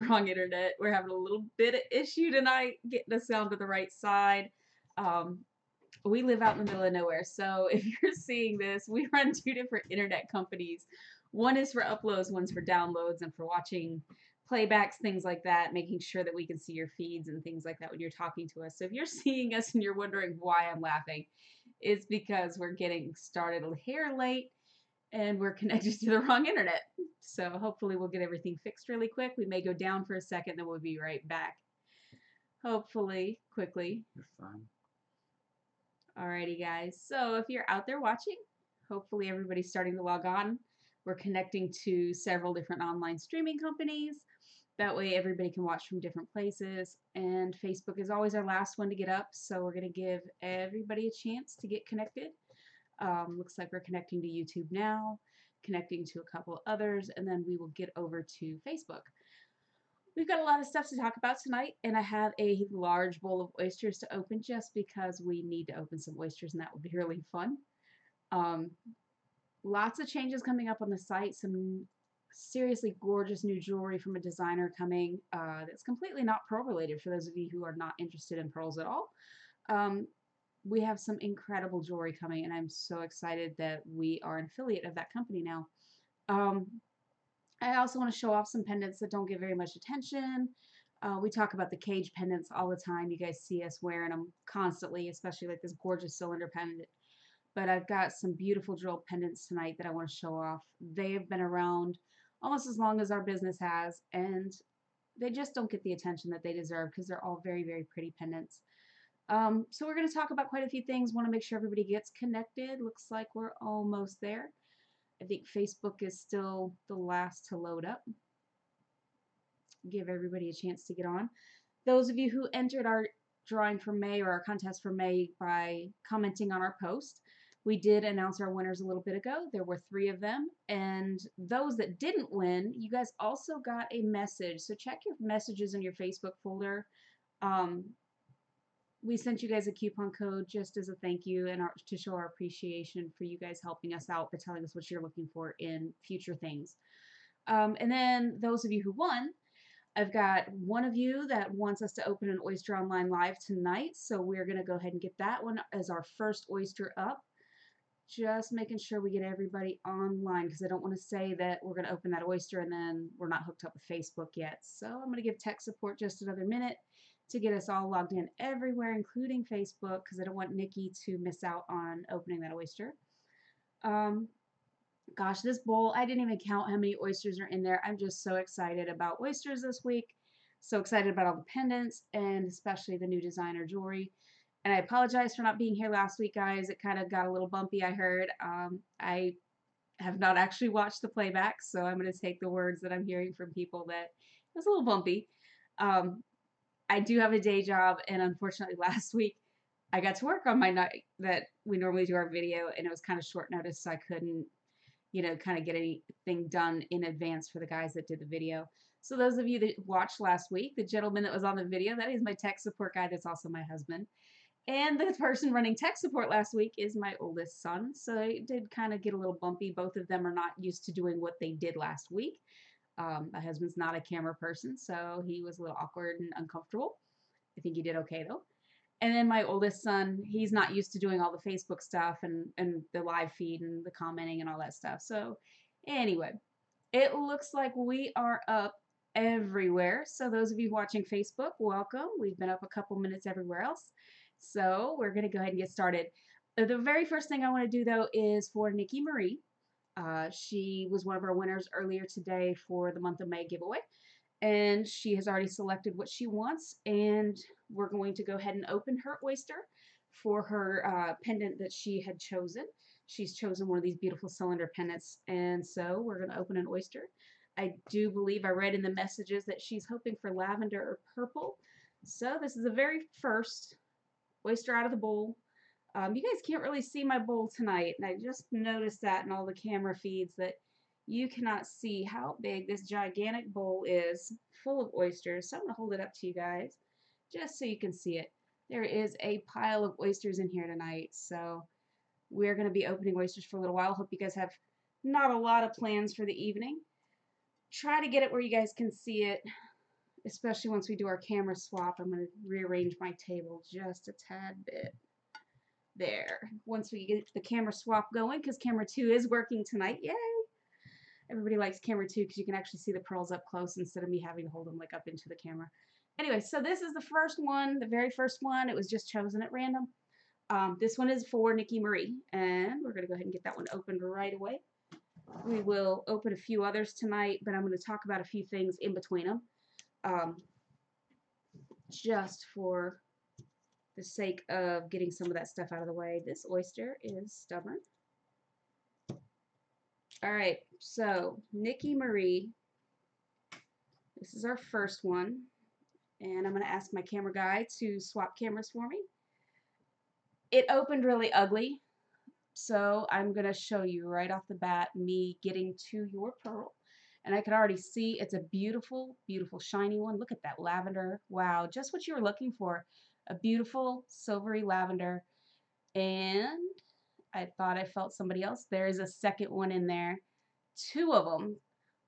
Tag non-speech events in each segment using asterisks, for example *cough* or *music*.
wrong internet. We're having a little bit of issue tonight getting the sound to the right side. Um, we live out in the middle of nowhere, so *laughs* if you're seeing this, we run two different internet companies. One is for uploads, one's for downloads, and for watching playbacks, things like that, making sure that we can see your feeds and things like that when you're talking to us. So if you're *laughs* seeing us and you're wondering why I'm laughing, it's because we're getting started a hair late and we're connected *laughs* to the wrong internet. So hopefully we'll get everything fixed really quick. We may go down for a second, then we'll be right back. Hopefully, quickly. You're fine. Alrighty, guys. So if you're out there watching, hopefully everybody's starting to log on. We're connecting to several different online streaming companies. That way everybody can watch from different places. And Facebook is always our last one to get up, so we're going to give everybody a chance to get connected. Um, looks like we're connecting to YouTube now, connecting to a couple others, and then we will get over to Facebook. We've got a lot of stuff to talk about tonight, and I have a large bowl of oysters to open just because we need to open some oysters, and that will be really fun. Um, lots of changes coming up on the site, some seriously gorgeous new jewelry from a designer coming uh, that's completely not pearl related for those of you who are not interested in pearls at all. Um, we have some incredible jewelry coming, and I'm so excited that we are an affiliate of that company now. Um, I also want to show off some pendants that don't get very much attention. Uh, we talk about the cage pendants all the time. You guys see us wearing them constantly, especially like this gorgeous cylinder pendant. But I've got some beautiful jewel pendants tonight that I want to show off. They have been around almost as long as our business has, and they just don't get the attention that they deserve because they're all very, very pretty pendants. Um, so we're going to talk about quite a few things. Want to make sure everybody gets connected. Looks like we're almost there. I think Facebook is still the last to load up. Give everybody a chance to get on. Those of you who entered our drawing for May or our contest for May by commenting on our post, we did announce our winners a little bit ago. There were three of them. And those that didn't win, you guys also got a message. So check your messages in your Facebook folder. Um, we sent you guys a coupon code just as a thank you and our, to show our appreciation for you guys helping us out by telling us what you're looking for in future things. Um, and then those of you who won, I've got one of you that wants us to open an Oyster Online Live tonight, so we're going to go ahead and get that one as our first oyster up. Just making sure we get everybody online because I don't want to say that we're going to open that oyster and then we're not hooked up with Facebook yet. So I'm going to give tech support just another minute to get us all logged in everywhere, including Facebook, because I don't want Nikki to miss out on opening that oyster. Um, gosh, this bowl, I didn't even count how many oysters are in there. I'm just so excited about oysters this week. So excited about all the pendants and especially the new designer jewelry. And I apologize for not being here last week, guys. It kind of got a little bumpy, I heard. Um, I have not actually watched the playback, so I'm going to take the words that I'm hearing from people that it was a little bumpy. Um, I do have a day job, and unfortunately, *laughs* last week I got to work on my night that we normally do our video, and it was kind of short notice, so I couldn't, you know, kind of get anything done in advance for the guys that did the video. So those of you that watched last week, the gentleman that was on the video, that is my tech support guy. That's also my husband. And the person running tech support last week is my oldest son. So it did kind of get a little bumpy. Both of them are not used to doing what they did last week. Um, my husband's not a camera person, so he was a little awkward and uncomfortable. I think he did okay though. And then my oldest son, he's not used to doing all the Facebook stuff and, and the live feed and the commenting and all that stuff. So anyway, it looks like we are up everywhere. So those of you watching Facebook, welcome. We've been up a couple minutes everywhere else. So we're going to go ahead and get started. The very first thing I want to do though is for Nikki Marie. Uh, she was one of our winners earlier today for the month of May giveaway. And she has already selected what she wants. And we're going to go ahead and open her oyster for her uh, pendant that she had chosen. She's chosen one of these beautiful cylinder pendants. And so we're going to open an oyster. I do believe I read in the messages that she's hoping for lavender or purple. So this is the very first oyster out of the bowl. Um, you guys can't really see my bowl tonight, and I just noticed that in all the camera feeds that you cannot see how big this gigantic bowl is full of oysters. So I'm going to hold it up to you guys just so you can see it. There is a pile of oysters in here tonight, so we're going to be opening oysters for a little while. Hope you guys have not a lot of plans for the evening. Try to get it where you guys can see it especially once we do our camera swap. I'm going to rearrange my table just a tad bit. There. Once we get the camera swap going, because camera 2 is working tonight. Yay! Everybody likes camera 2 because you can actually see the pearls up close instead of me having to hold them like up into the camera. Anyway, so this is the first one, the very first one. It was just chosen at random. Um, this one is for Nikki Marie, and we're going to go ahead and get that one opened right away. We will open a few others tonight, but I'm going to talk about a few things in between them. Um, just for the sake of getting some of that stuff out of the way. This oyster is stubborn. All right, so Nikki Marie, this is our first one. And I'm going to ask my camera guy to swap cameras for me. It opened really ugly, so I'm going to show you right off the bat me getting to your pearl. And I can already see it's a beautiful, beautiful shiny one. Look at that lavender. Wow, just what you were looking for. A beautiful silvery lavender. And I thought I felt somebody else. There is a second one in there. Two of them.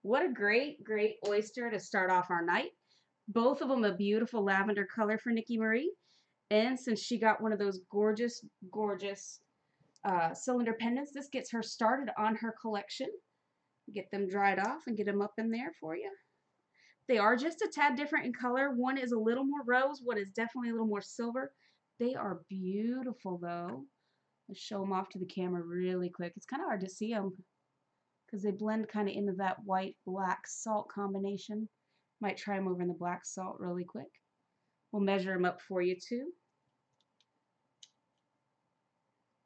What a great, great oyster to start off our night. Both of them a beautiful lavender color for Nikki Marie. And since she got one of those gorgeous, gorgeous uh, cylinder pendants, this gets her started on her collection. Get them dried off and get them up in there for you. They are just a tad different in color. One is a little more rose, one is definitely a little more silver. They are beautiful though. Let's show them off to the camera really quick. It's kind of hard to see them because they blend kind of into that white black salt combination. Might try them over in the black salt really quick. We'll measure them up for you too.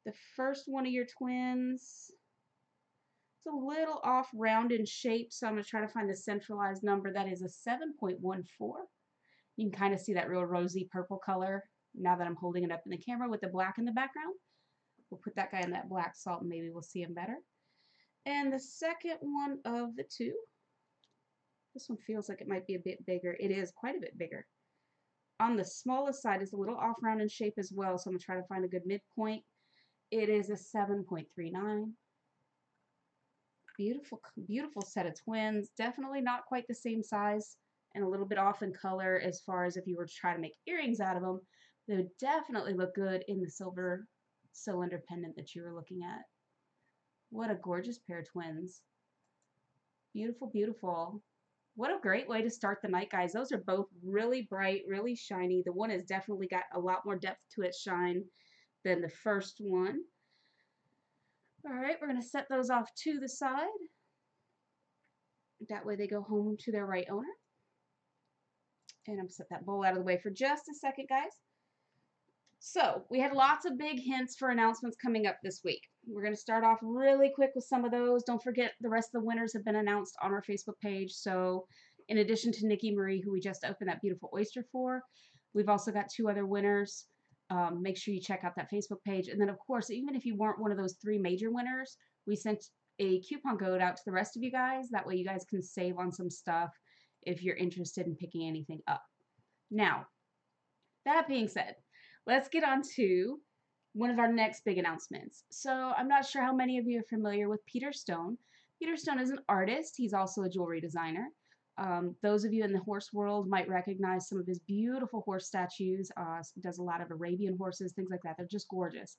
The first one of your twins, it's a little off round in shape, so I'm going to try to find the centralized number. That is a 7.14. You can kind of see that real rosy purple color now that I'm holding it up in the camera with the black in the background. We'll put that guy in that black salt and maybe we'll see him better. And the second one of the two, this one feels like it might be a bit bigger. It is quite a bit bigger. On the smallest side is a little off round in shape as well, so I'm going to try to find a good midpoint. It is a 7.39. Beautiful, beautiful set of twins. Definitely not quite the same size and a little bit off in color as far as if you were to try to make earrings out of them. They would definitely look good in the silver cylinder pendant that you were looking at. What a gorgeous pair of twins. Beautiful, beautiful. What a great way to start the night, guys. Those are both really bright, really shiny. The one has definitely got a lot more depth to its shine than the first one. All right, we're going to set those off to the side. That way they go home to their right owner. And I'm set that bowl out of the way for just a second, guys. So, we had lots of big hints for announcements coming up this week. We're going to start off really quick with some of those. Don't forget the rest of the winners have been announced on our Facebook page. So, in addition to Nikki Marie, who we just opened that beautiful oyster for, we've also got two other winners. Um, make sure you check out that Facebook page. And then, of course, even if you weren't one of those three major winners, we sent a coupon code out to the rest of you guys. That way, you guys can save on some stuff if you're interested in picking anything up. Now, that being said, let's get on to one of our next big announcements. So I'm not sure how many of you are familiar with Peter Stone. Peter Stone is an artist. He's also a jewelry designer. Um, those of you in the horse world might recognize some of his beautiful horse statues. Uh, does a lot of Arabian horses, things like that. They're just gorgeous.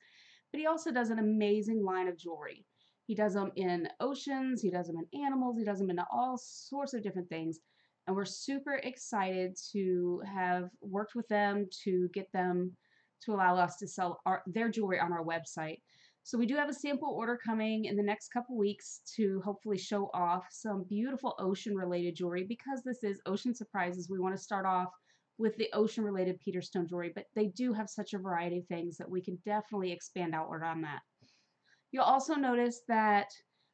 But he also does an amazing line of jewelry. He does them in oceans, he does them in animals, he does them in all sorts of different things. And we're super excited to have worked with them to get them to allow us to sell our, their jewelry on our website. So we do have a sample order coming in the next couple weeks to hopefully show off some beautiful ocean related jewelry because this is Ocean Surprises. We want to start off with the ocean related Peter Stone jewelry, but they do have such a variety of things that we can definitely expand outward on that. You'll also notice that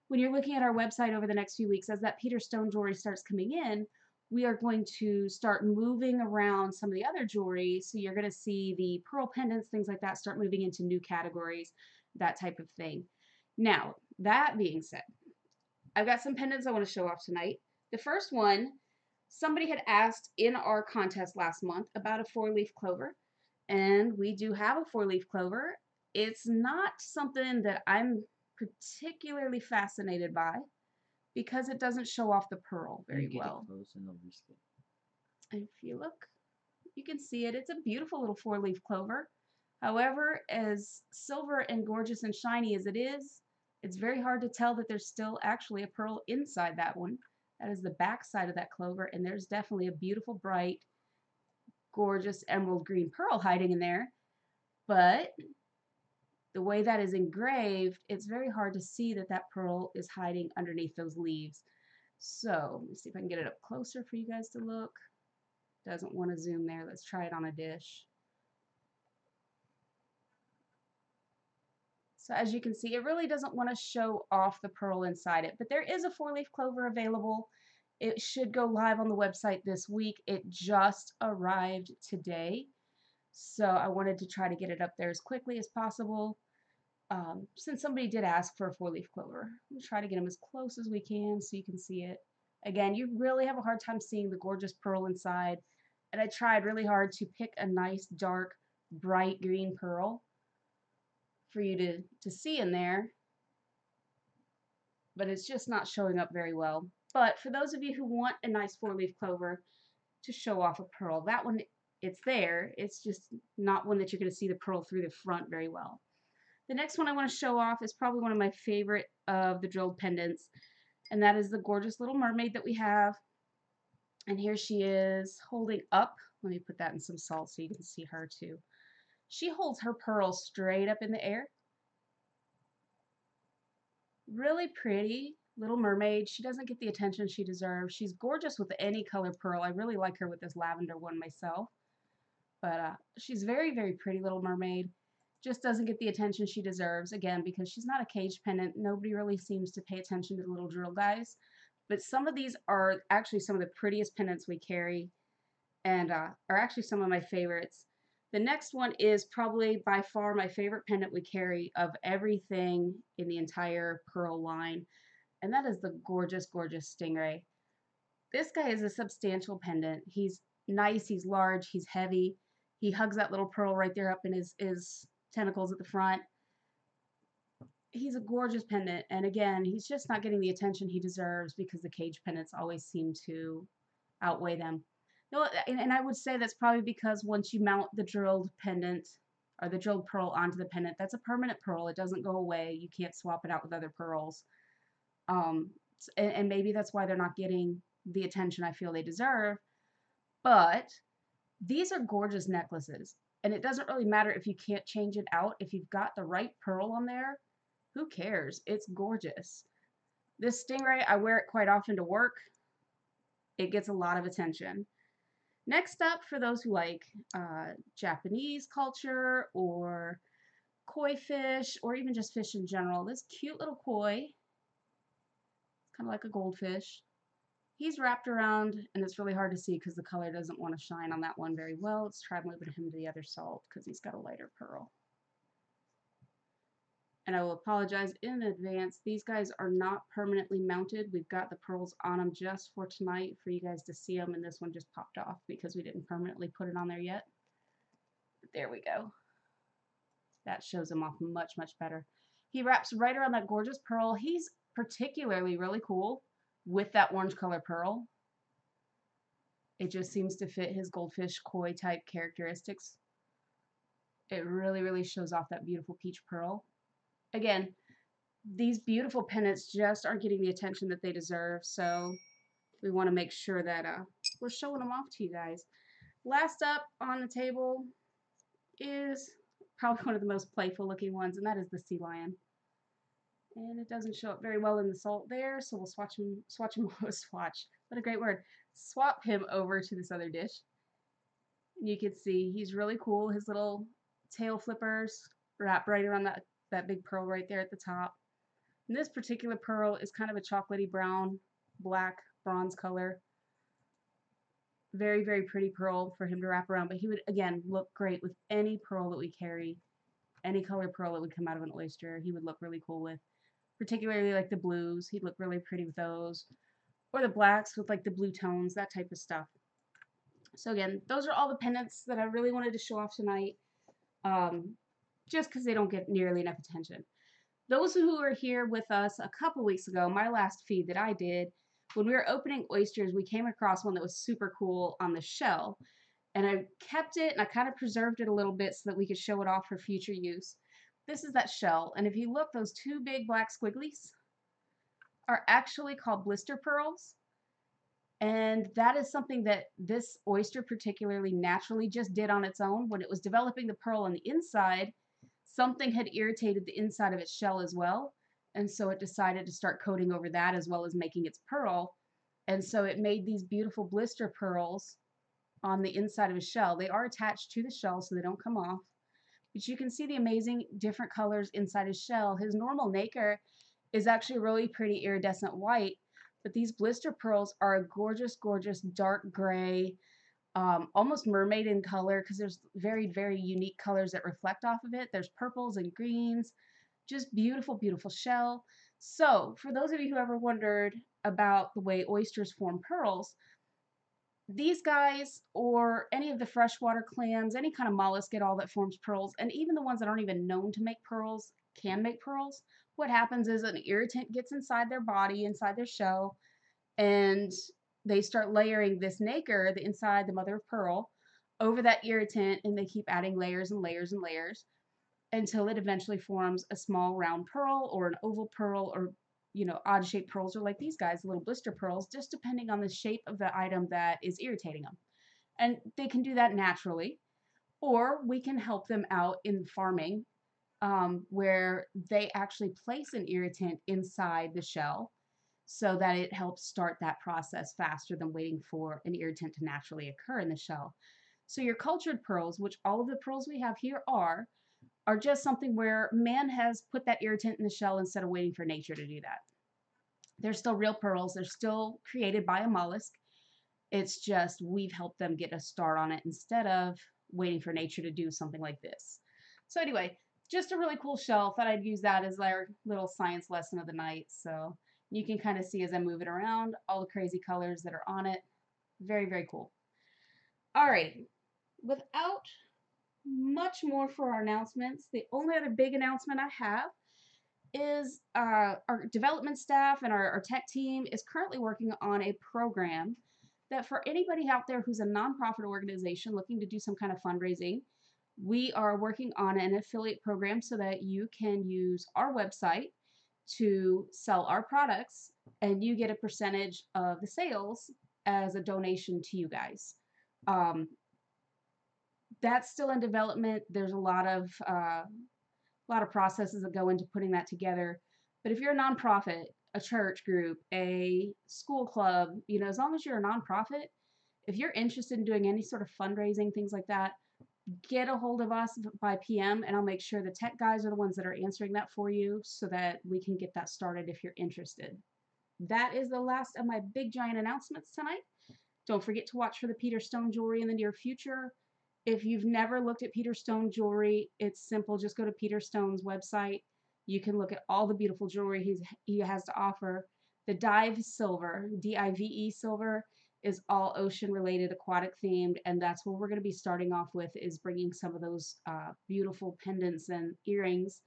when you're looking at our website over the next few weeks, as that Peter Stone jewelry starts coming in, we are going to start moving around some of the other jewelry. So you're going to see the pearl pendants, things like that, start moving into new categories, that type of thing. Now, that being said, I've got some pendants I want to show off tonight. The first one, somebody had asked in our contest last month about a four-leaf clover, and we do have a four-leaf clover. It's not something that I'm particularly fascinated by because it doesn't show off the pearl very well. And if you look, you can see it. It's a beautiful little four-leaf clover. However, as silver and gorgeous and shiny as it is, it's very hard to tell that there's still actually a pearl inside that one. That is the back side of that clover, and there's definitely a beautiful, bright, gorgeous emerald green pearl hiding in there. But the way that is engraved, it's very hard to see that that pearl is hiding underneath those leaves. So, let me see if I can get it up closer for you guys to look. Doesn't want to zoom there. Let's try it on a dish. So as you can see, it really doesn't want to show off the pearl inside it, but there is a four-leaf clover available. It should go live on the website this week. It just arrived today, so I wanted to try to get it up there as quickly as possible. Um, since somebody did ask for a four-leaf clover, we'll try to get them as close as we can so you can see it. Again, you really have a hard time seeing the gorgeous pearl inside, and I tried really hard to pick a nice, dark, bright green pearl for you to, to see in there, but it's just not showing up very well. But for those of you who want a nice four-leaf clover to show off a pearl, that one, it's there. It's just not one that you're going to see the pearl through the front very well. The next one I want to show off is probably one of my favorite of the drilled pendants, and that is the gorgeous little mermaid that we have. And here she is holding up. Let me put that in some salt so you can see her too. She holds her pearls straight up in the air. Really pretty little mermaid. She doesn't get the attention she deserves. She's gorgeous with any color pearl. I really like her with this lavender one myself. But uh, she's very, very pretty little mermaid. Just doesn't get the attention she deserves, again, because she's not a cage pendant. Nobody really seems to pay attention to the little drill guys. But some of these are actually some of the prettiest pendants we carry and uh, are actually some of my favorites. The next one is probably by far my favorite pendant we carry of everything in the entire Pearl line, and that is the gorgeous, gorgeous Stingray. This guy is a substantial pendant. He's nice, he's large, he's heavy. He hugs that little pearl right there up in his, his tentacles at the front. He's a gorgeous pendant, and again, he's just not getting the attention he deserves because the cage pendants always seem to outweigh them. No, and, and I would say that's probably because once you mount the drilled pendant or the drilled pearl onto the pendant, that's a permanent pearl. It doesn't go away. You can't swap it out with other pearls. Um, and, and maybe that's why they're not getting the attention I feel they deserve. But these are gorgeous necklaces. And it doesn't really matter if you can't change it out. If you've got the right pearl on there, who cares? It's gorgeous. This stingray, I wear it quite often to work. It gets a lot of attention. Next up, for those who like uh, Japanese culture or koi fish or even just fish in general, this cute little koi, kind of like a goldfish, he's wrapped around and it's really hard to see because the color doesn't want to shine on that one very well. Let's try moving him to the other salt because he's got a lighter pearl and I will apologize in advance. These guys are not permanently mounted. We've got the pearls on them just for tonight for you guys to see them, and this one just popped off because we didn't permanently put it on there yet. But there we go. That shows them off much, much better. He wraps right around that gorgeous pearl. He's particularly really cool with that orange color pearl. It just seems to fit his goldfish koi type characteristics. It really, really shows off that beautiful peach pearl again, these beautiful pendants just aren't getting the attention that they deserve. So we want to make sure that uh, we're showing them off to you guys. Last up on the table is probably *laughs* one of the most playful looking ones, and that is the sea lion. And it doesn't show up very well in the salt there, so we'll swatch him, swatch him, *laughs* swatch, what a great word, swap him over to this other dish. And you can see he's really cool. His little tail flippers wrap right around that that big pearl right there at the top. And this particular pearl is kind of a chocolatey brown, black, bronze color. Very, very pretty pearl for him to wrap around. But he would, again, look great with any pearl that we carry. Any color pearl that would come out of an oyster, he would look really cool with. Particularly like the blues. He'd look really pretty with those. Or the blacks with like the blue tones, that type of stuff. So again, those are all the pendants that I really wanted to show off tonight. Um, just because they don't get nearly enough attention. Those who are here with us a couple weeks ago, my last feed that I did, when we were opening oysters, we came across one that was super cool on the shell. And I kept it and I kind of preserved it a little bit so that we could show it off for future use. This is that shell. And if you look, those two big black squigglies are actually called blister pearls. And that is something that this oyster particularly naturally just did on its own. When it was developing the pearl on the inside, something had irritated the inside of its shell as well. And so it decided to start coating over that as well as making its pearl. And so it made these beautiful blister pearls on the inside of his shell. They are attached to the shell so they don't come off. But you can see the amazing different colors inside his shell. His normal nacre is actually really pretty iridescent white, but these blister pearls are a gorgeous, gorgeous dark gray, um, almost mermaid in color because there's very, very unique colors that reflect off of it. There's purples and greens, just beautiful, beautiful shell. So for those of you who ever wondered about the way oysters form pearls, these guys or any of the freshwater clams, any kind of mollusk at all that forms pearls, and even the ones that aren't even known to make pearls can make pearls. What happens is an irritant gets inside their body, inside their shell, and they start layering this nacre, the inside, the mother of pearl, over that irritant, and they keep adding layers and layers and layers until it eventually forms a small round pearl or an oval pearl or you know, odd shaped pearls or like these guys, little blister pearls, just depending on the shape of the item that is irritating them. And they can do that naturally, or we can help them out in farming um, where they actually place an irritant inside the shell so that it helps start that process faster than waiting for an irritant to naturally occur in the shell. So your cultured pearls, which all of the pearls we have here are, are just something where man has put that irritant in the shell instead of waiting for nature to do that. They're still real pearls. They're still created by a mollusk. It's just we've helped them get a start on it instead of waiting for nature to do something like this. So anyway, just a really cool shell. Thought I'd use that as our little science lesson of the night. So you can kind of see as I move it around all the crazy colors that are on it. Very, very cool. All right. Without much more for our announcements. The only other big announcement I have is uh, our development staff and our, our tech team is currently working on a program that for anybody out there who's a nonprofit organization looking to do some kind of fundraising, we are working on an affiliate program so that you can use our website to sell our products and you get a percentage of the sales as a donation to you guys. Um, that's still in development. There's a lot of uh, a lot of processes that go into putting that together. But if you're a nonprofit, a church group, a school club, you know, as long as you're a nonprofit, if you're interested in doing any sort of fundraising, things like that, get a hold of us by PM and I'll make sure the tech guys are the ones that are answering that for you so that we can get that started if you're interested. That is the last of my big giant announcements tonight. Don't forget to watch for the Peter Stone jewelry in the near future. If you've never looked at Peter Stone jewelry, it's simple. Just go to Peter Stone's website. You can look at all the beautiful jewelry he's, he has to offer. The Dive Silver, D-I-V-E Silver, is all ocean related, aquatic themed, and that's what we're going to be starting off with is bringing some of those uh, beautiful pendants and earrings,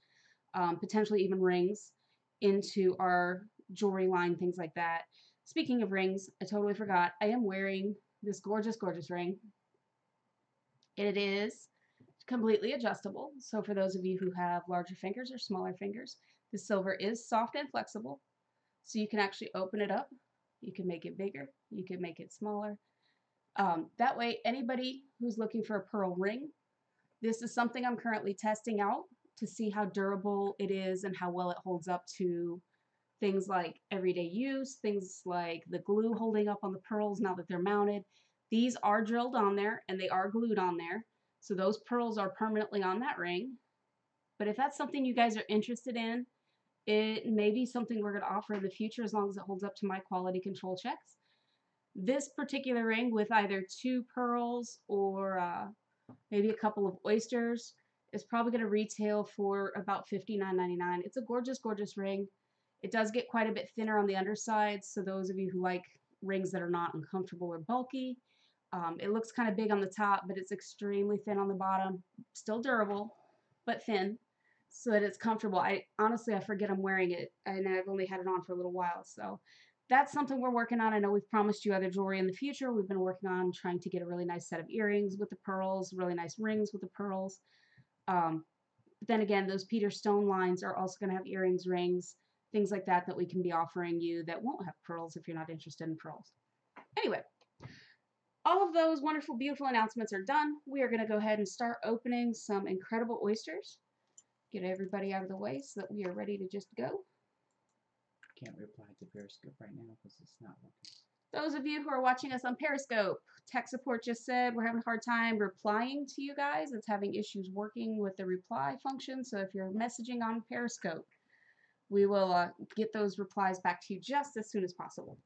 um, potentially even rings, into our jewelry line, things like that. Speaking of rings, I totally forgot. I am wearing this gorgeous, gorgeous ring. It is completely adjustable. So for those of you who have larger fingers or smaller fingers, the silver is soft and flexible. So you can actually open it up. You can make it bigger. You can make it smaller. Um, that way, anybody who's looking for a pearl ring, this is something I'm currently testing out to see how durable it is and how well it holds up to things like everyday use, things like the glue holding up on the pearls now that they're mounted, these are drilled on there and they are glued on there. So those pearls are permanently on that ring. But if that's something you guys are interested in, it may be something we're going to offer in the future as long as it holds up to my quality control checks. This particular ring with either two pearls or uh, maybe a couple of oysters is probably going to retail for about $59.99. It's a gorgeous, gorgeous ring. It does get quite a bit thinner on the underside, so those of you who like rings that are not uncomfortable or bulky, um, it looks kind of big on the top, but it's extremely thin on the bottom. Still durable, but thin, so that it's comfortable. I honestly I forget I'm wearing it, and I've only had it on for a little while. So that's something we're working on. I know we've promised you other jewelry in the future. We've been working on trying to get a really nice set of earrings with the pearls, really nice rings with the pearls. Um, but then again, those Peter Stone lines are also going to have earrings, rings, things like that that we can be offering you that won't have pearls if you're not interested in pearls. Anyway, all of those wonderful, beautiful announcements are done. We are going to go ahead and start opening some incredible oysters. Get everybody out of the way so that we are ready to just go. Can't reply to Periscope right now because it's not working. Those of you who are watching us on Periscope, tech support just said we're having a hard time replying to you guys. It's having issues working with the reply function. So if you're messaging on Periscope, we will uh, get those replies back to you just as soon as possible.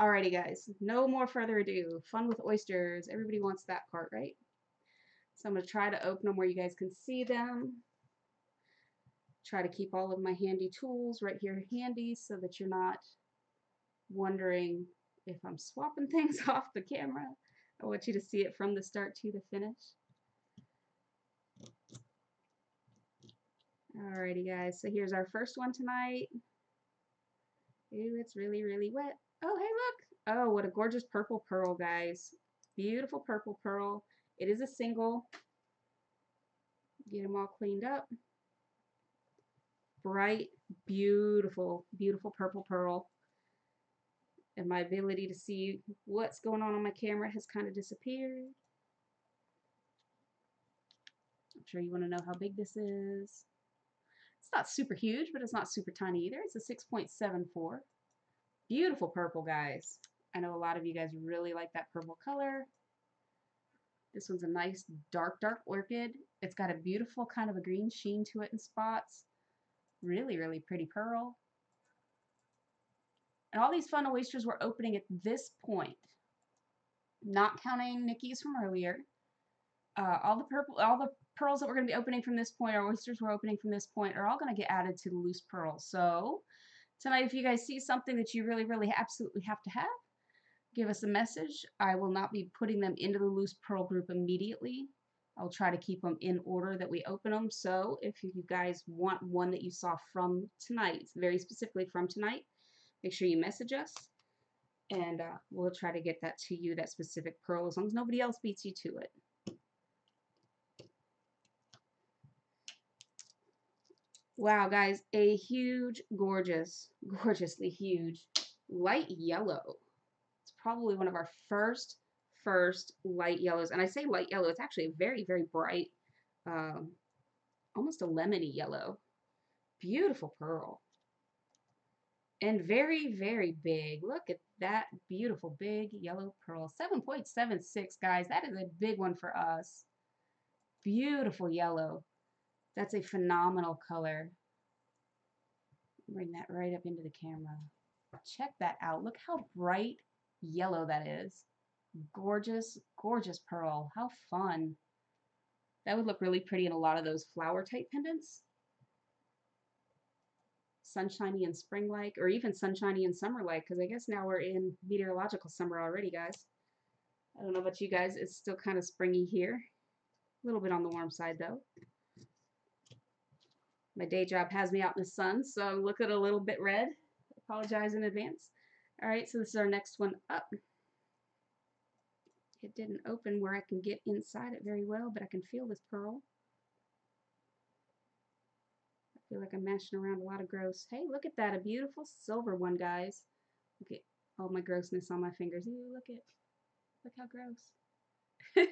Alrighty, guys, no more further ado. Fun with oysters. Everybody wants that part, right? So I'm going to try to open them where you guys can see them. Try to keep all of my handy tools right here handy so that you're not wondering if I'm swapping *laughs* things off the camera. I want you to see it from the start to the finish. Alrighty guys, so here's our first one tonight. Ooh, it's really, really wet. Oh, hey, look. Oh, what a gorgeous purple pearl, guys. Beautiful purple pearl. It is a single. Get them all cleaned up. Bright, beautiful, beautiful purple pearl. And my ability to see what's going on on my camera has kind of disappeared. I'm sure you want to know how big this is. It's not super huge, but it's not super tiny either. It's a 6.74. Beautiful purple, guys. I know a lot of you guys really like that purple color. This one's a nice dark, dark orchid. It's got a beautiful kind of a green sheen to it in spots. Really, really pretty pearl. And all these fun oysters we're opening at this point, not counting Nikki's from earlier. Uh, all the purple, all the pearls that we're going to be opening from this point, or oysters we're opening from this point, are all going to get added to the loose pearls. So tonight, if you guys see something that you really, really absolutely have to have, give us a message. I will not be putting them into the loose pearl group immediately. I'll try to keep them in order that we open them. So if you guys want one that you saw from tonight, very specifically from tonight, make sure you message us and uh, we'll try to get that to you, that specific pearl, as long as nobody else beats you to it. Wow, guys, a huge, gorgeous, gorgeously huge light yellow. It's probably one of our first, first light yellows. And I say light yellow, it's actually a very, very bright, um, almost a lemony yellow. Beautiful pearl. And very, very big. Look at that beautiful big yellow pearl. 7.76, guys. That is a big one for us. Beautiful yellow. That's a phenomenal color. Bring that right up into the camera. Check that out. Look how bright yellow that is. Gorgeous, gorgeous pearl. How fun. That would look really pretty in a lot of those flower type pendants. Sunshiny and spring-like, or even sunshiny and summer-like, because I guess now we're in meteorological summer already, guys. I don't know about you guys. It's still kind of springy here. A little bit on the warm side, though. My day job has me out in the sun, so I'm looking a little bit red. Apologize in advance. All right, so this is our next one up. It didn't open where I can get inside it very well, but I can feel this pearl. I feel like I'm mashing around a lot of gross. Hey, look at that, a beautiful silver one, guys. Look at all my grossness on my fingers. Ooh, look at, look how gross. *laughs*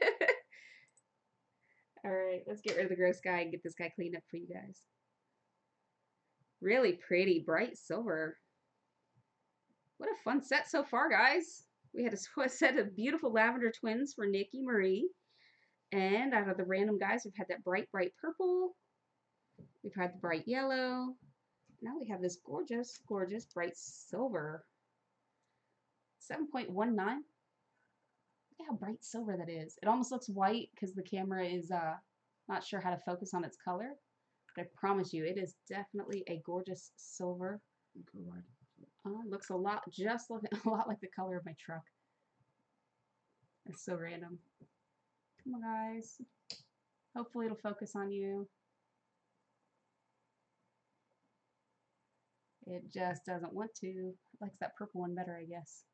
all right, let's get rid of the gross guy and get this guy cleaned up for you guys. Really pretty, bright silver. What a fun set so far, guys. We had *laughs* a set of beautiful lavender twins for Nikki Marie. And out of the random guys, we've had that bright, bright purple. We've had the bright yellow. Now we have this gorgeous, gorgeous bright silver. 7.19. Look how bright silver that is. It almost looks white because the camera is uh, not sure how to focus on its color. But I promise you, it is definitely a gorgeous silver. Uh, looks a lot, just look, *laughs* a lot like the color of my truck. It's so random. Come on, guys. Hopefully it'll focus on you. It just doesn't want to. It likes that purple one better, I guess.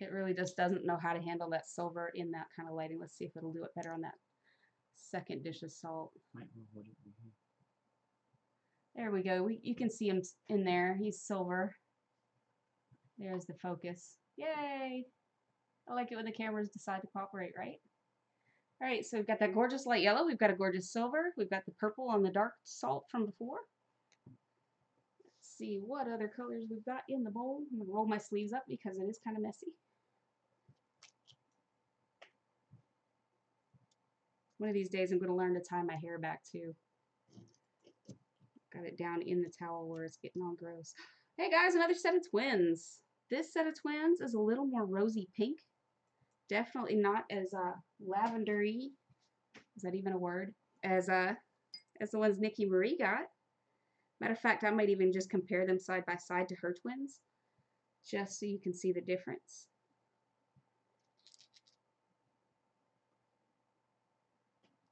It really just doesn't know how to handle that silver in that kind of lighting. Let's see if it'll do it better on that second dish of salt. Might to it. There we go. We, you can see him in there. He's silver. There's the focus. Yay! I like it when the cameras decide to cooperate, right? All right, so we've got that gorgeous light yellow. We've got a gorgeous silver. We've got the purple on the dark salt from before. Let's see what other colors we've got in the bowl. I'm going to roll my sleeves up because it is kind of messy. One of these days I'm going to learn to tie my hair back too. Got it down in the towel where it's getting all gross. Hey guys, another set of twins. This set of twins is a little more rosy pink. Definitely not as uh, lavendery. Is that even a word? As uh, as the ones Nikki Marie got. Matter of fact, I might even just compare them side by side to her twins, just so you can see the difference.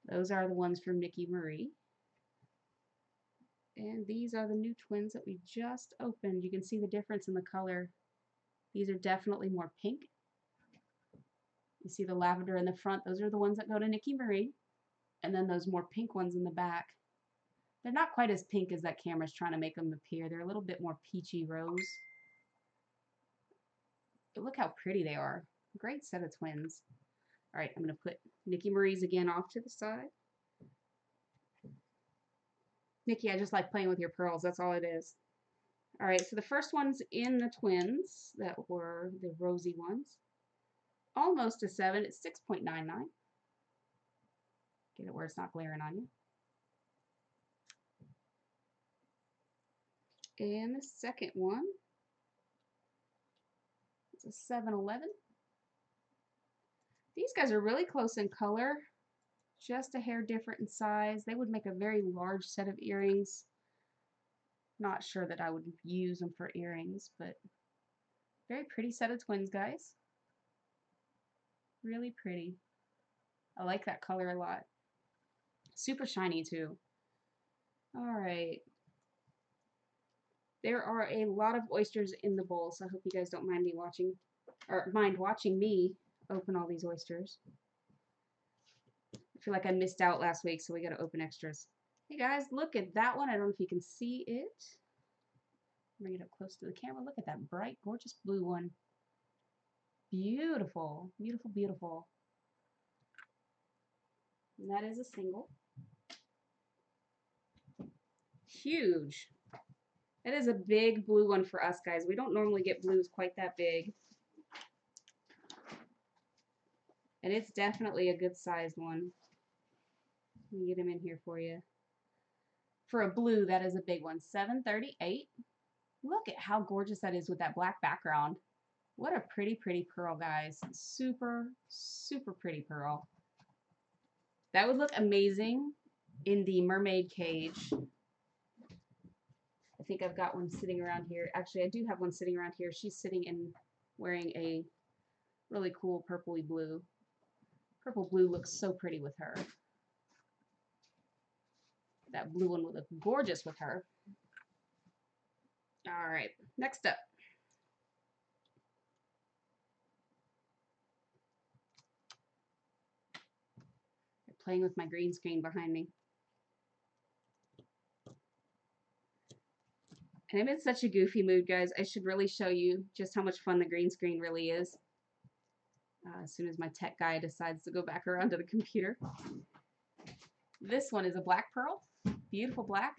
Those are the ones from Nikki Marie. And these are the new twins that we just opened. You can see the difference in the color. These are definitely more pink. You see the lavender in the front. Those are the ones that go to Nikki Marie. And then those more pink ones in the back. They're not quite as pink as that camera's trying to make them appear. They're a little bit more peachy rose. But look how pretty they are. Great set of twins. All right, I'm going to put Nikki Marie's again off to the side. Nikki, I just like playing with your pearls. That's all it is. All right, so the first one's in the twins that were the rosy ones. Almost a 7. It's 6.99. Get it where it's not glaring on you. And the second one is a 711. These guys are really close in color, just a hair different in size. They would make a very large set of earrings. Not sure that I would use them for earrings, but very pretty set of twins, guys. Really pretty. I like that color a lot. Super shiny, too. All right. There are a lot of oysters in the bowl, so I hope you guys don't mind me watching, or mind watching me open all these oysters. I feel like I missed out last week, so we got to open extras. Hey guys, look at that one. I don't know if you can see it. Bring it up close to the camera. Look at that bright, gorgeous blue one. Beautiful, beautiful, beautiful. And that is a single. Huge. That is a big blue one for us, guys. We don't normally get blues quite that big. And it's definitely a good sized one. Let me get him in here for you. For a blue, that is a big one. 738. Look at how gorgeous that is with that black background. What a pretty, pretty pearl, guys. Super, super pretty pearl. That would look amazing in the mermaid cage. I think I've got one sitting around here. Actually, I do have one sitting around here. She's sitting and wearing a really cool purpley blue. Purple blue looks so pretty with her. That blue one would look gorgeous with her. All right, next up. They're playing with my green screen behind me. And I'm in such a goofy mood, guys. I should really show you just how much fun the green screen really is. Uh, as soon as my tech guy decides to go back around to the computer. This one is a black pearl. Beautiful black.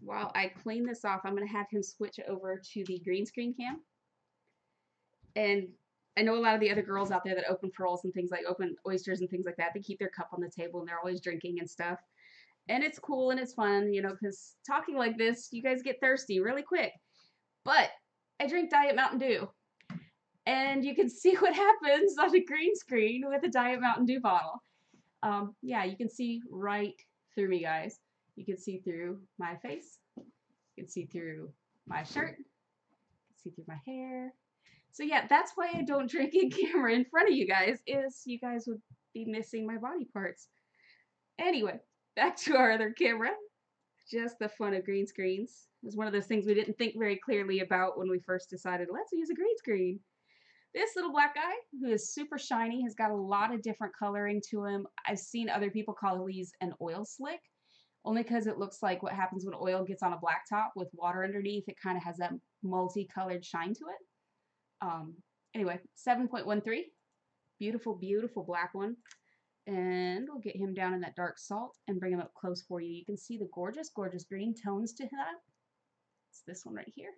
While I clean this off, I'm going to have him switch over to the green screen cam. And I know a lot of the other girls out there that open pearls and things like open oysters and things like that. They keep their cup on the table and they're always drinking and stuff. And it's cool and it's fun, you know, because talking like this, you guys get thirsty really quick. But I drink Diet Mountain Dew. And you can *laughs* see what happens on a green screen with a Diet Mountain Dew bottle. Um, yeah, you can see right through me, guys. You can see through my face. You can see through my shirt. You can see through my hair. So yeah, that's why I don't drink in *laughs* camera in front of you guys, is you guys would be missing my body parts. Anyway, back to our other camera. just the fun of green screens. It was one of those things we didn't think very clearly about when we first decided, let's use a green screen. This little black guy, who is super shiny, has got a lot of different coloring to him. I've seen other people call these an oil slick, only because it looks like what happens when oil gets on a blacktop with water underneath. It kind of has that multicolored shine to it. Um, anyway, 7.13. Beautiful, beautiful black one. And we'll get him down in that dark salt and bring him up close for you. You can see the gorgeous, gorgeous green tones to that. It's this one right here.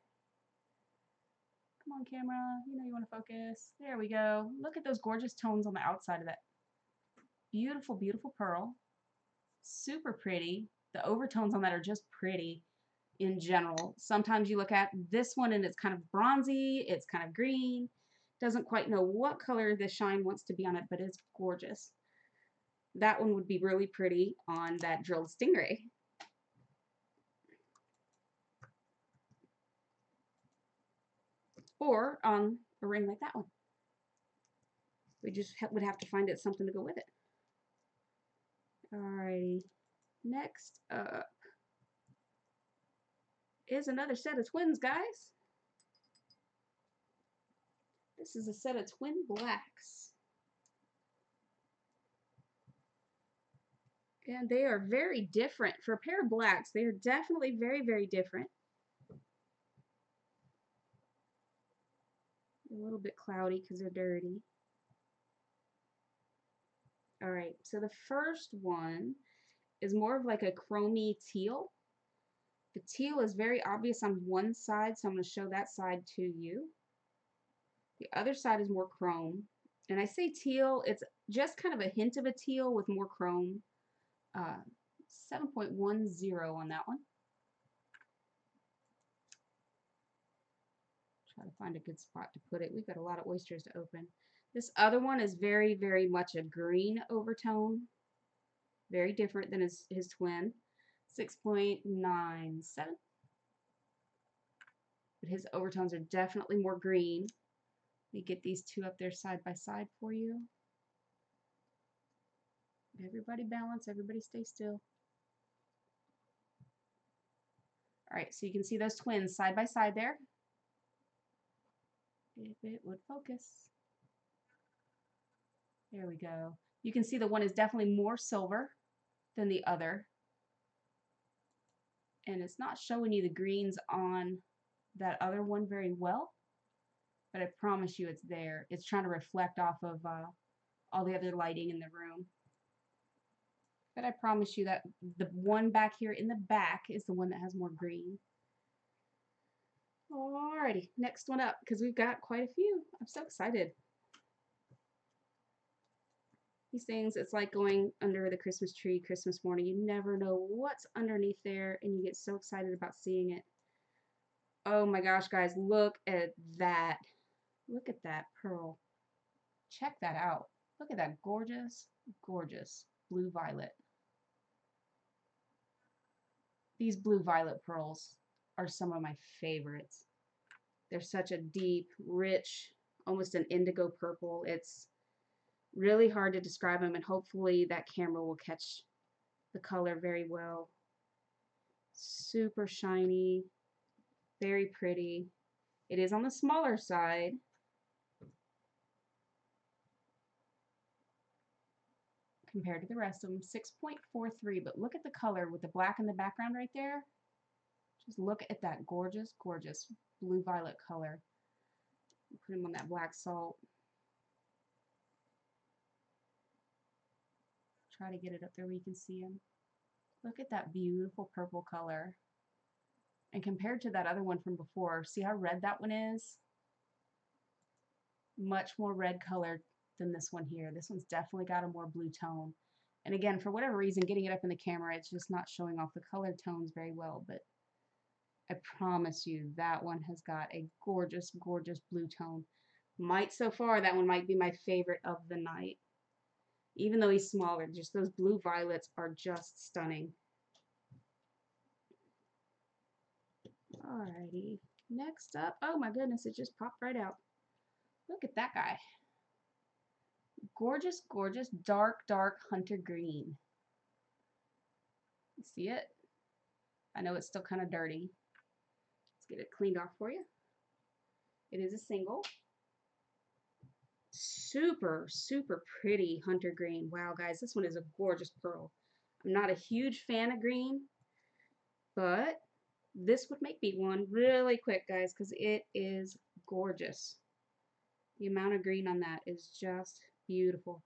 Come on, camera. You know you want to focus. There we go. Look at those gorgeous tones on the outside of that. Beautiful, beautiful pearl. Super pretty. The overtones on that are just pretty in general. Sometimes you look at this one and it's kind of bronzy, it's kind of green. Doesn't quite know what color the shine wants to be on it, but it's gorgeous. That one would be really pretty on that drilled stingray. Or on a ring like that one. We just ha would have to find it something to go with it. Alrighty. Next up is another set of twins, guys. This is a set of twin blacks. And they are very different. For a pair of blacks, they are definitely very, very different. A little bit cloudy because they're dirty. Alright, so the first one is more of like a chromy teal. The teal is very obvious on one side, so I'm going to show that side to you. The other side is more chrome. And I say teal, it's just kind of a hint of a teal with more chrome. Uh, 7.10 on that one. Try to find a good spot to put it. We've got a lot of oysters to open. This other one is very, very much a green overtone. Very different than his, his twin. 6.97. But his overtones are definitely more green. Let me get these two up there side by side for you. Everybody balance, everybody stay still. Alright, so you can see those twins side by side there. If it would focus. There we go. You can see the one is definitely more silver than the other. And it's not showing you the greens on that other one very well. But I promise you it's there. It's trying to reflect off of uh, all the other lighting in the room. But I promise you that the one back here in the back is the one that has more green. Alrighty, next one up, because we've got quite a few. I'm so excited. These things, it's like going under the Christmas tree Christmas morning. You never know what's underneath there, and you get so excited about seeing it. Oh my gosh, guys, look at that. Look at that pearl. Check that out. Look at that gorgeous, gorgeous blue violet. These blue violet pearls are some of my favorites. They're such a deep, rich, almost an indigo purple. It's really hard to describe them and hopefully that camera will catch the color very well. Super shiny, very pretty. It is on the smaller side. compared to the rest of them. 6.43, but look at the color with the black in the background right there. Just look at that gorgeous, gorgeous blue-violet color. Put them on that black salt. Try to get it up there where you can see them. Look at that beautiful purple color. And compared to that other one from before, see how red that one is? Much more red color than this one here. This one's definitely got a more blue tone. And again, for whatever reason, getting it up in the camera, it's just not showing off the color tones very well, but I promise you that one has got a gorgeous, gorgeous blue tone. Might so far, that one might be my favorite of the night. Even though he's smaller, just those blue violets are just stunning. Alrighty, next up, oh my goodness, it just popped right out. Look at that guy gorgeous, gorgeous, dark, dark hunter green. See it? I know it's still kind of dirty. Let's get it cleaned off for you. It is a single. Super, super pretty hunter green. Wow, guys, this one is a gorgeous pearl. I'm not a huge fan of green, but this would make me one really quick, guys, because it is gorgeous. The amount of green on that is just beautiful.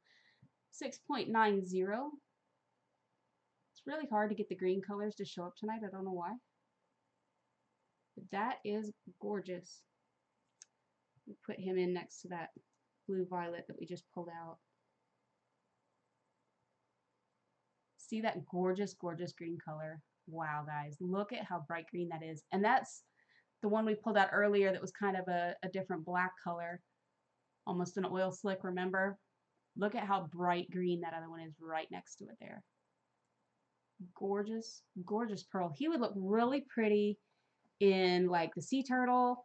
6.90. It's really hard to get the green colors to show up tonight. I don't know why. That is gorgeous. put him in next to that blue violet that we just pulled out. See that gorgeous, gorgeous green color. Wow, guys, look at how bright green that is. And that's the one we pulled out earlier that was kind of a, a different black color, almost an oil slick, remember? Look at how bright green that other one is right next to it there. Gorgeous, gorgeous pearl. He would look really pretty in like the sea turtle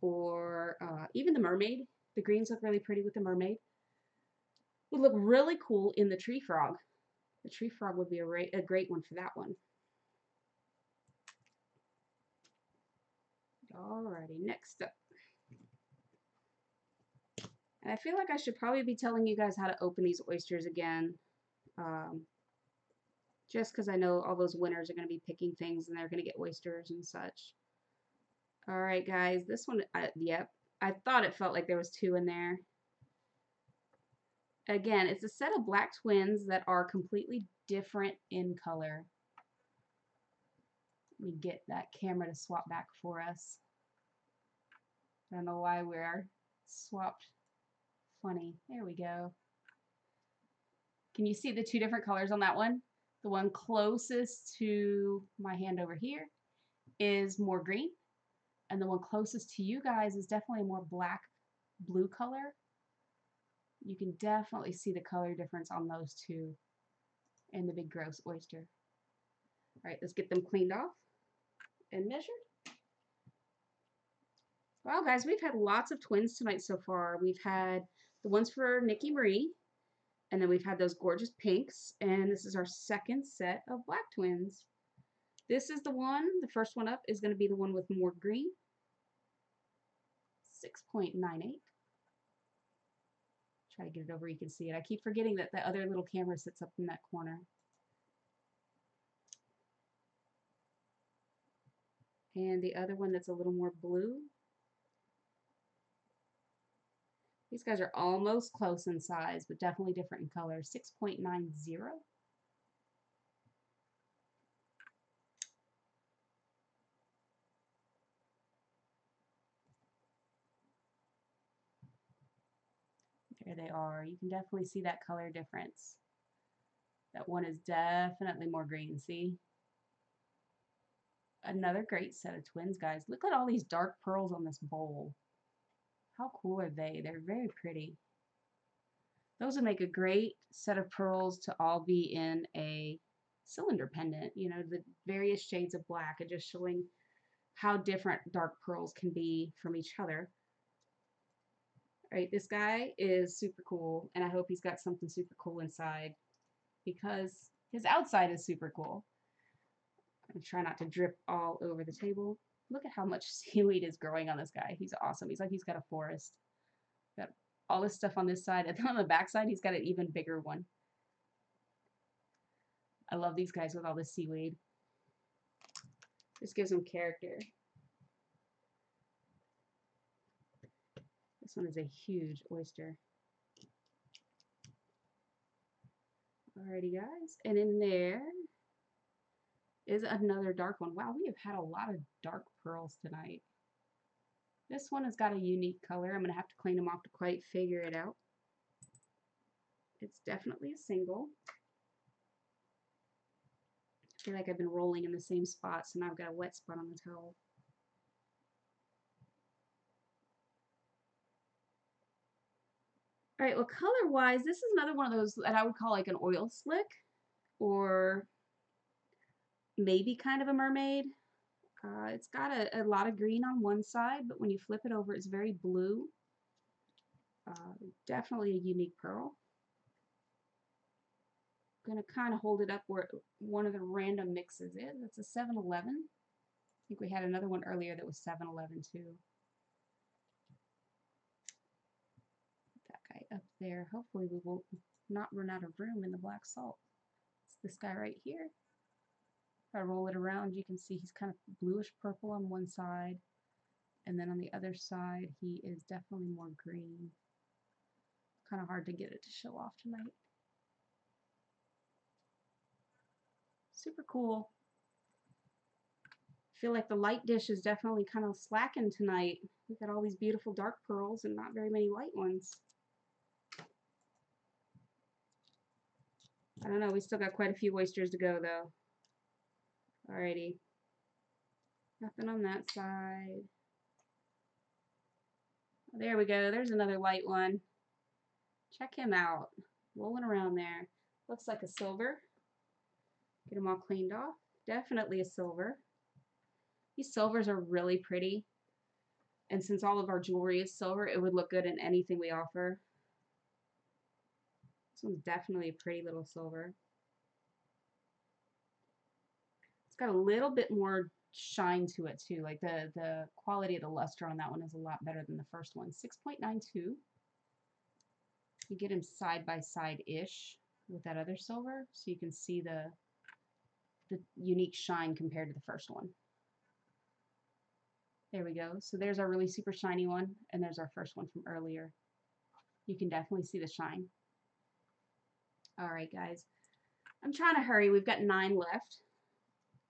or uh, even the mermaid. The greens look really pretty with the mermaid. Would look really cool in the tree frog. The tree frog would be a, a great one for that one. Alrighty, next up. And I feel like I should probably be telling you guys how to open these oysters again. Um, just because I know all those winners are going to be picking things and they're going to get oysters and such. Alright guys, this one, uh, yep, I thought it felt like there was two in there. Again, it's a set of black twins that are completely different in color. Let me get that camera to swap back for us. I don't know why we're swapped funny. There we go. Can you see the two different colors on that one? The one closest to my hand over here is more green and the one closest to you guys is definitely a more black blue color. You can definitely see the color difference on those two and the big gross oyster. All right, let's get them cleaned off and measured. Well, guys, we've had lots of twins tonight so far. We've had the ones for Nikki Marie, and then we've had those gorgeous pinks, and this is our second set of black twins. This is the one, the first one up is going to be the one with more green. 6.98. Try to get it over you can see it. I keep forgetting that the other little camera sits up in that corner. And the other one that's a little more blue. These guys are almost close in size, but definitely different in color. 6.90. They are. You can definitely see that color difference. That one is definitely more green, see? Another great set of twins, guys. Look at all these dark pearls on this bowl. How cool are they? They're very pretty. Those would make a great set of pearls to all be in a cylinder pendant. You know, the various shades of black and just showing how different dark pearls can be from each other right? This guy is super cool, and I hope he's got something super cool inside because his outside is super cool. I'm try not to drip all over the table. Look at how much *laughs* seaweed is growing on this guy. He's awesome. He's like he's got a forest. Got all this stuff on this side, and then *laughs* on the back side, he's got an even bigger one. I love these guys with all this seaweed. This gives them character. This one is a huge oyster. Alrighty guys, and in there is another dark one. Wow, we have had a lot of dark pearls tonight. This one has got a unique color. I'm going to have to clean them off to quite figure it out. It's definitely a single. I feel like I've been rolling in the same spot, so now I've got a wet spot on the towel. All right, well, color-wise, this is another one of those that I would call like an oil slick or maybe kind of a mermaid. Uh, it's got a, a, lot of green on one side, but when you flip it over, it's very blue. Uh, definitely a unique pearl. gonna kind of hold it up where one of the random mixes is. It's a 7-Eleven. I think we had another one earlier that was 7-Eleven too. Put that guy up there. Hopefully we will not run out of room in the black salt. It's this guy right here. If I roll it around, you can see he's kind of bluish purple on one side, and then on the other side, he is definitely more green. Kind of hard to get it to show off tonight. Super cool. feel like the light dish is definitely kind of slacking tonight. We've got all these beautiful dark pearls and not very many light ones. I don't know, we still got quite a few oysters to go though. Alrighty. Nothing on that side. Oh, there we go. There's another white one. Check him out. Rolling around there. Looks like a silver. Get them all cleaned off. Definitely a silver. These silvers are really pretty. And since all of our jewelry is silver, it would look good in anything we offer. This one's definitely a pretty little silver. It's got a little bit more shine to it too. Like the, the quality of the luster on that one is a lot better than the first one. 6.92. You get them side by side-ish with that other silver so you can see the the unique shine compared to the first one. There we go. So there's our really super shiny one, and there's our first one from earlier. You can definitely see the shine. All right, guys. I'm trying to hurry. We've got nine left.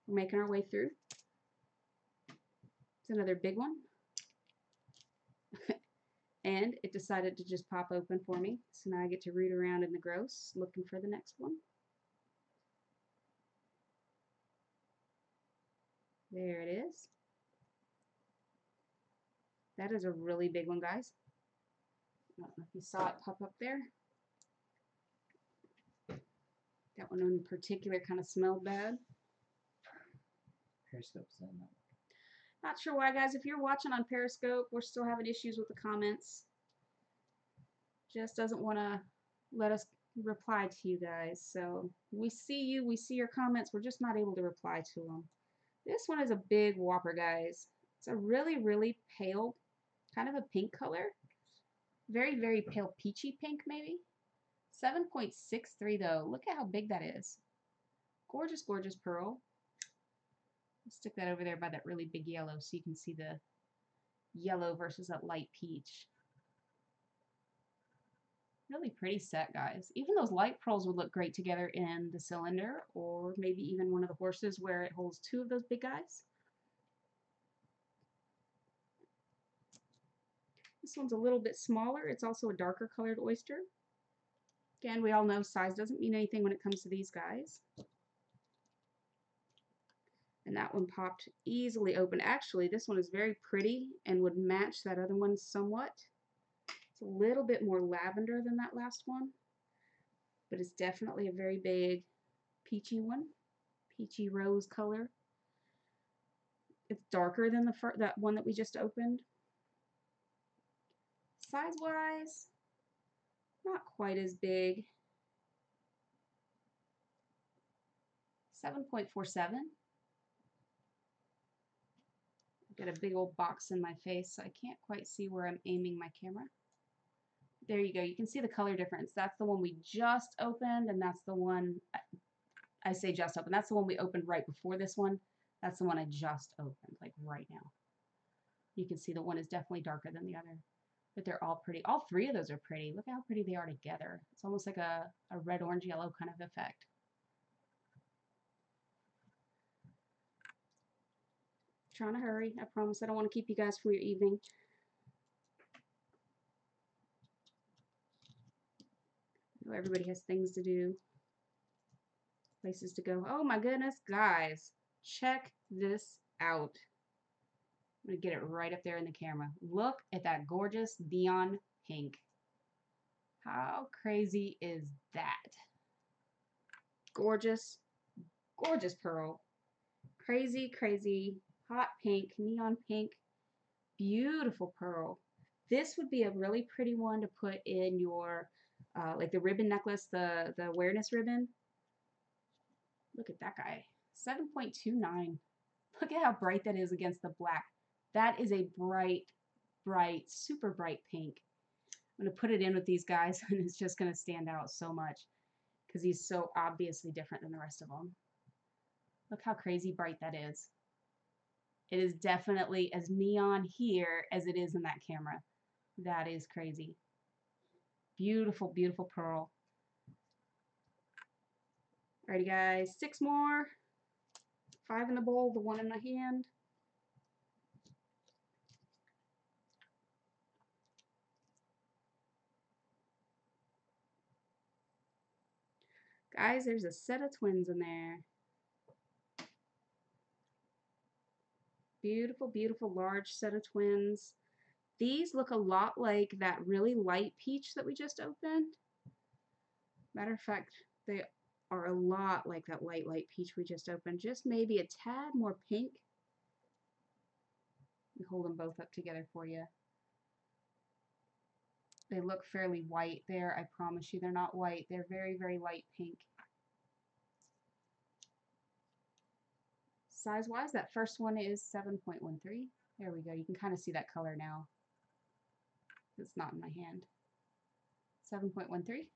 We're making our way through. It's another big one. *laughs* and it decided to just pop open for me. So now I get to root around in the gross looking for the next one. There it is. That is a really big one, guys. I don't know if you saw it pop up there. That one in particular kind of smelled bad. Periscope's on that. Not sure why, guys. If you're watching on Periscope, we're still having issues with the comments. Just doesn't want to let us reply to you guys. So we see you, we see your comments. We're just not able to reply to them. This one is a big whopper, guys. It's a really, really pale, kind of a pink color. Very, very pale peachy pink, maybe. 7.63 though. Look at how big that is. Gorgeous, gorgeous pearl. I'll stick that over there by that really big yellow so you can see the yellow versus that light peach. Really pretty set, guys. Even those light pearls would look great together in the cylinder or maybe even one of the horses where it holds two of those big guys. This one's a little bit smaller. It's also a darker colored oyster. Again, we all know size doesn't mean anything when it comes to these guys. And that one popped easily open. Actually, this one is very pretty and would match that other one somewhat. It's a little bit more lavender than that last one. But it's definitely a very big peachy one. Peachy rose color. It's darker than the that one that we just opened. Size-wise, not quite as big. 7.47. I've got a big old box in my face, so I can't quite see where I'm aiming my camera. There you go. You can see the color difference. That's the one we just opened, and that's the one, I say just opened. That's the one we opened right before this one. That's the one I just opened, like right now. You can see the one is definitely darker than the other but they're all pretty. All three of those are pretty. Look how pretty they are together. It's almost like a, a red, orange, yellow kind of effect. Trying to hurry. I promise I don't want to keep you guys from your evening. Everybody has things to do, places to go. Oh my goodness, guys, check this out. I'm going to get it right up there in the camera. Look at that gorgeous neon pink. How crazy is that? Gorgeous, gorgeous pearl. Crazy, crazy, hot pink, neon pink, beautiful pearl. This would be a really pretty one to put in your, uh, like the ribbon necklace, the, the awareness ribbon. Look at that guy. 7.29. Look at how bright that is against the black. That is a bright, bright, super bright pink. I'm going to put it in with these guys *laughs* and it's just going to stand out so much because he's so obviously different than the rest of them. Look how crazy bright that is. It is definitely as neon here as it is in that camera. That is crazy. Beautiful, beautiful pearl. Alrighty guys, six more. Five in the bowl, the one in my hand. Guys, there's a set of twins in there. Beautiful, beautiful large set of twins. These look a lot like that really light peach that we just opened. Matter of fact, they are a lot like that light, light peach we just opened. Just maybe a tad more pink. Me hold them both up together for you. They look fairly white there. I promise you they're not white. They're very, very light pink. Size-wise, that first one is 7.13. There we go. You can kind of see that color now. It's not in my hand. 7.13.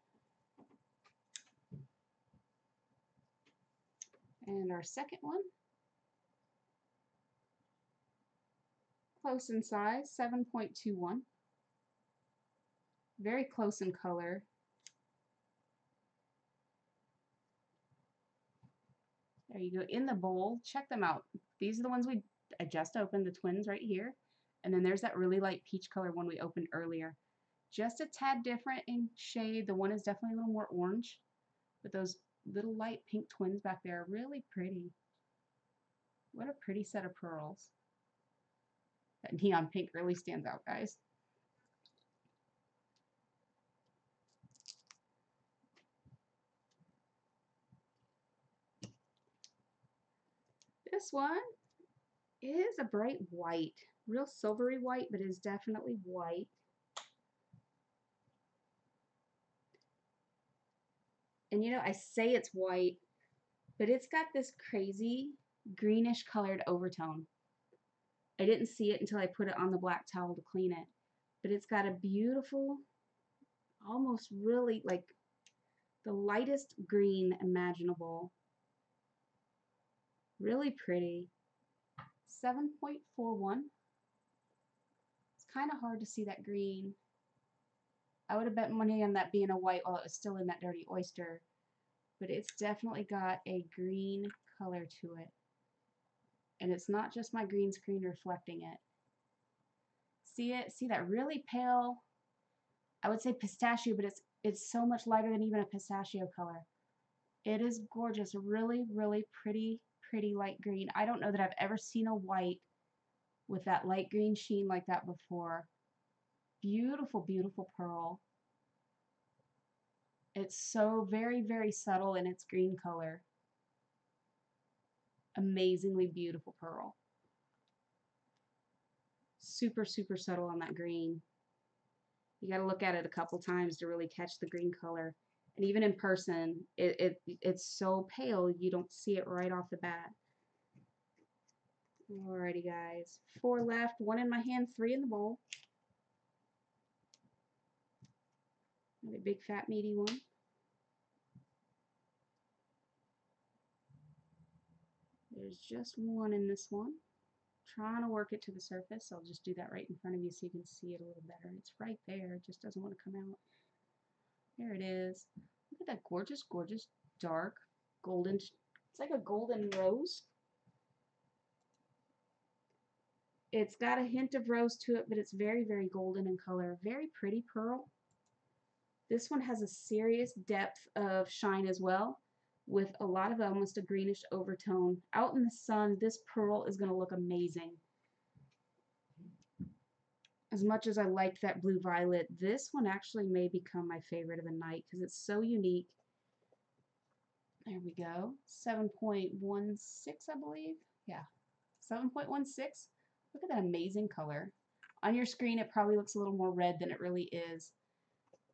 And our second one, close in size, 7.21. Very close in color. There you go, in the bowl. Check them out. These are the ones we I just opened, the twins right here. And then there's that really light peach color one we opened earlier. Just a tad different in shade. The one is definitely a little more orange. But those little light pink twins back there are really pretty. What a pretty set of pearls. That neon pink really stands out, guys. This one is a bright white. Real silvery white, but is definitely white. And you know, I say it's white, but it's got this crazy greenish colored overtone. I didn't see it until I put it on the black towel to clean it. But it's got a beautiful, almost really like the lightest green imaginable. Really pretty. 7.41. It's kind of hard to see that green. I would have bet money on that being a white while it was still in that dirty oyster. But it's definitely got a green color to it. And it's not just my green screen reflecting it. See it? See that really pale, I would say pistachio, but it's it's so much lighter than even a pistachio color. It is gorgeous. Really, really pretty, pretty light green. I don't know that I've ever seen a white with that light green sheen like that before. Beautiful, beautiful pearl. It's so very, very subtle in its green color. Amazingly beautiful pearl. Super, super subtle on that green. You got to look at it a couple times to really catch the green color. And even in person, it, it it's so pale you don't see it right off the bat. Alrighty guys, four left, one in my hand, three in the bowl. a big fat meaty one. There's just one in this one. Trying to work it to the surface. I'll just do that right in front of you so you can see it a little better. It's right there. It just doesn't want to come out. There it is. Look at that gorgeous, gorgeous, dark, golden. It's like a golden rose. It's got a hint of rose to it, but it's very, very golden in color. Very pretty pearl. This one has a serious depth of shine as well with a lot of almost a greenish overtone. Out in the sun, this pearl is going to look amazing. As much as I liked that blue violet, this one actually may become my favorite of the night because it's so unique. There we go. 7.16, I believe. Yeah, 7.16. Look at that amazing color. On your screen, it probably looks a little more red than it really is.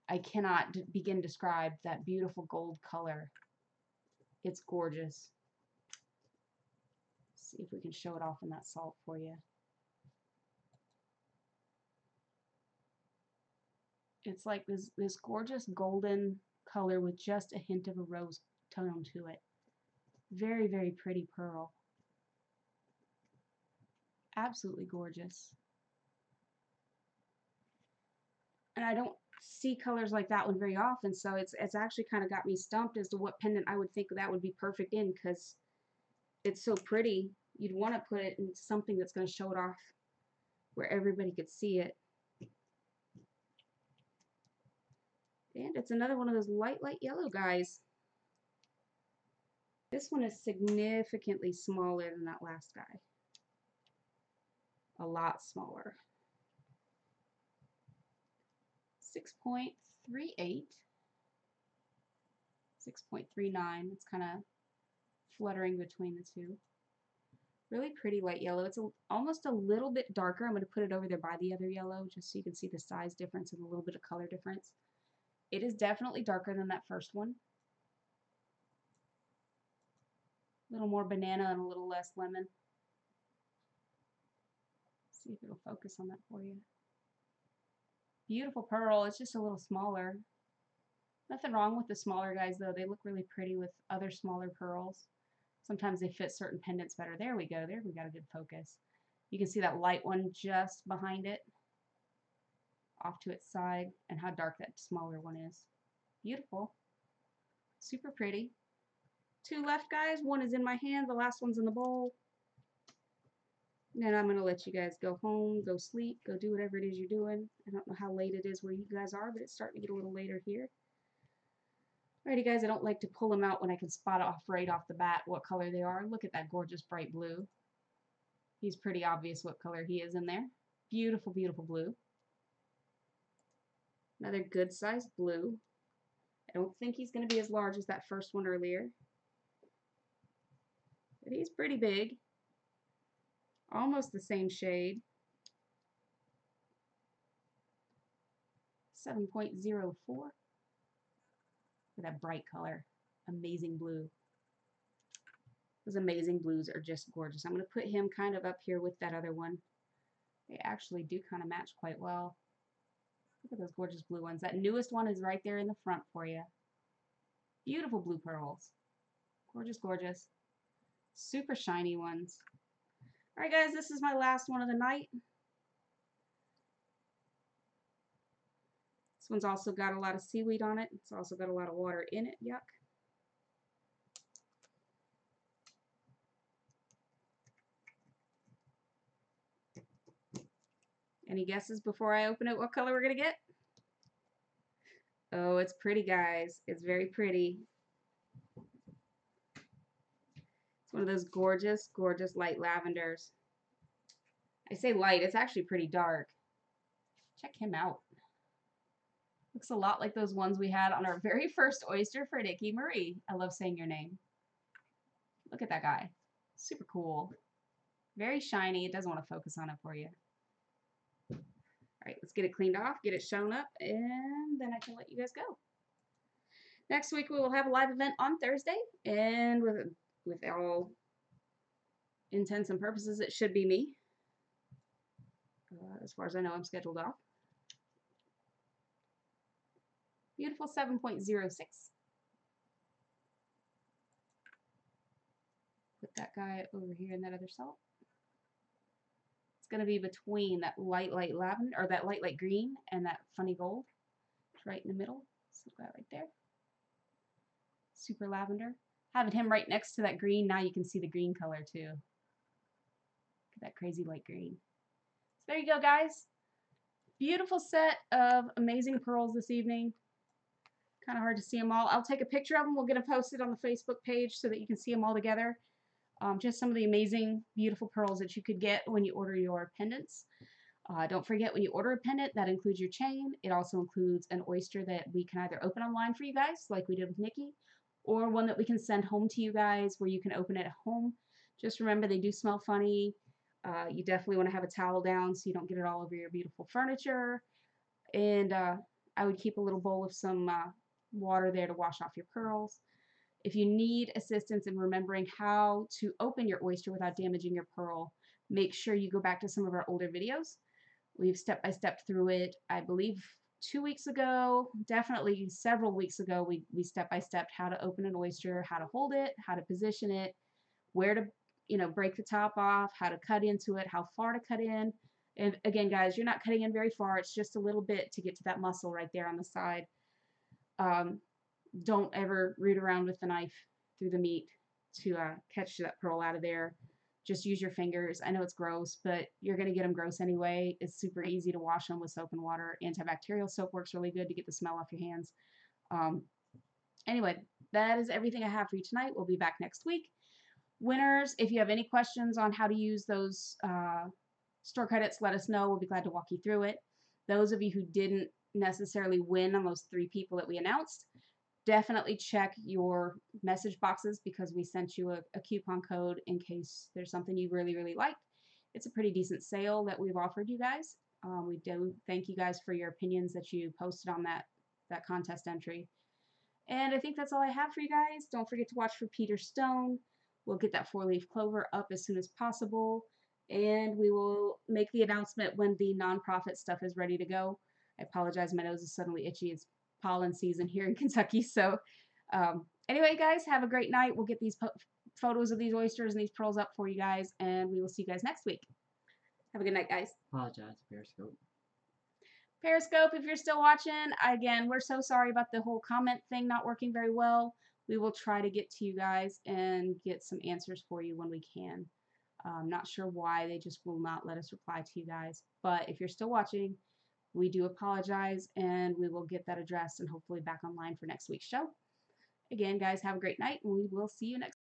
I cannot begin to describe that beautiful gold color. It's gorgeous. see if we can show it off in that salt for you. It's like this, this gorgeous golden color with just a hint of a rose tone to it. Very, very pretty pearl. Absolutely gorgeous. And I don't see colors like that one very often, so it's it's actually kind of got me stumped as to what pendant I would think that would be perfect in because it's so pretty. You'd want to put it in something that's going to show it off where everybody could see it. And it's another one of those light, light yellow guys. This one is significantly smaller than that last guy. A lot smaller. 6.38. 6.39. It's kind of fluttering between the two. Really pretty light yellow. It's a, almost a little bit darker. I'm going to put it over there by the other yellow just so you can see the size difference and a little bit of color difference. It is definitely darker than that first one. A little more banana and a little less lemon. See if it'll focus on that for you. Beautiful pearl. It's just a little smaller. Nothing wrong with the smaller guys though. They look really pretty with other smaller pearls. Sometimes they fit certain pendants better. There we go. There we got a good focus. You can see that light one just behind it off to its side and how dark that smaller one is. Beautiful. Super pretty. Two left guys. One is in my hand. The last one's in the bowl. And I'm going to let you guys go home, go sleep, go do whatever it is you're doing. I don't know how late it is where you guys are, but it's starting to get a little later here. Alrighty guys, I don't like to pull them out when I can spot off right off the bat what color they are. Look at that gorgeous bright blue. He's pretty obvious what color he is in there. Beautiful, beautiful blue. Another good sized blue. I don't think he's going to be as large as that first one earlier. But he's pretty big. Almost the same shade. 7.04. With that bright color. Amazing blue. Those amazing blues are just gorgeous. I'm going to put him kind of up here with that other one. They actually do kind of match quite well. Look at those gorgeous blue ones. That newest one is right there in the front for you. Beautiful blue pearls. Gorgeous, gorgeous. Super shiny ones. Alright guys, this is my last one of the night. This one's also got a lot of seaweed on it. It's also got a lot of water in it. Yuck. Any guesses before I open it what color we're going to get? Oh, it's pretty, guys. It's very pretty. It's one of those gorgeous, gorgeous light lavenders. I say light, it's actually pretty dark. Check him out. Looks a lot like those ones we had on our *laughs* very first oyster for Nikki Marie. I love saying your name. Look at that guy. Super cool. Very shiny. It doesn't want to focus on it for you. All right, let's get it cleaned off, get it shown up, and then I can let you guys go. Next week we will have a live event on Thursday, and with with all intents and purposes, it should be me. Uh, as far as I know, I'm scheduled off. Beautiful 7.06. Put that guy over here in that other salt going to be between that light, light lavender, or that light, light green and that funny gold. It's right in the middle. So that right there. Super lavender. Having him right next to that green, now you can see the green color too. That crazy light green. So there you go, guys. Beautiful set of amazing pearls this evening. Kind of hard to see them all. I'll take a picture of them. We'll get them posted on the Facebook page so that you can see them all together um, just some of the amazing, beautiful pearls that you could get when you order your pendants. Uh, don't forget when you order a pendant, that includes your chain. It also includes an oyster that we can either open online for you guys, like we did with Nikki, or one that we can send home to you guys where you can open it at home. Just remember, they do smell funny. Uh, you definitely want to have a towel down so you don't get it all over your beautiful furniture. And uh, I would keep a little bowl of some uh, water there to wash off your pearls. If you need assistance in remembering how to open your oyster without damaging your pearl, make sure you go back to some of our older videos. We've step by step through it. I believe two weeks ago, definitely several weeks ago, we, we step by step how to open an oyster, how to hold it, how to position it, where to, you know, break the top off, how to cut into it, how far to cut in. And again, guys, you're not cutting in very far. It's just a little bit to get to that muscle right there on the side. Um, don't ever root around with the knife through the meat to uh, catch that pearl out of there. Just use your fingers. I know it's gross, but you're going to get them gross anyway. It's super easy to wash them with soap and water. Antibacterial soap works really good to get the smell off your hands. Um, anyway, that is everything I have for you tonight. We'll be back next week. Winners, if you have any questions on how to use those uh, store credits, let us know. We'll be glad to walk you through it. Those of you who didn't necessarily win on those three people that we announced, definitely check your message boxes because we sent you a, a, coupon code in case there's something you really, really like. It's a pretty decent sale that we've offered you guys. Um, we do thank you guys for your opinions that you posted on that, that contest entry. And I think that's all I have for you guys. Don't forget to watch for Peter Stone. We'll get that four-leaf clover up as soon as possible. And we will make the announcement when the nonprofit stuff is ready to go. I apologize, my nose is suddenly itchy. It's pollen season here in *laughs* Kentucky. So um, anyway, guys, have a great night. We'll get these photos of these oysters and these pearls up for you guys, and we will see you guys next week. Have a good night, guys. Apologize, Periscope. Periscope, if you're still watching, again, we're so sorry about the whole comment thing not working very well. We will try to get to you guys and get some answers for you when we can. I'm not sure why they just will not let us reply to you guys. But if you're still watching, we do apologize and we will get that addressed and hopefully back online for next week's show. Again, guys, have a great night and we will see you next